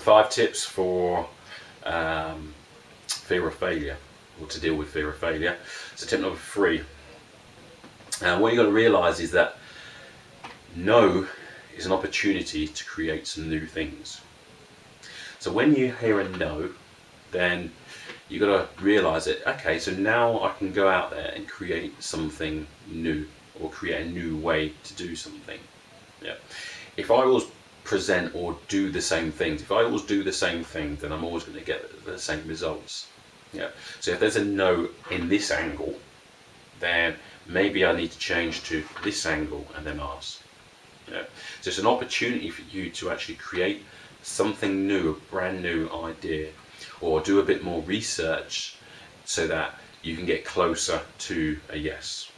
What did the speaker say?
five tips for um, fear of failure, or to deal with fear of failure. So tip number three. Uh, what you've got to realise is that no is an opportunity to create some new things. So when you hear a no, then you've got to realise it. Okay, so now I can go out there and create something new, or create a new way to do something. Yeah. If I always present or do the same things, if I always do the same thing, then I'm always going to get the same results. Yeah. So if there's a no in this angle, then maybe I need to change to this angle and then ask. Yeah. So it's an opportunity for you to actually create something new, a brand new idea, or do a bit more research so that you can get closer to a yes.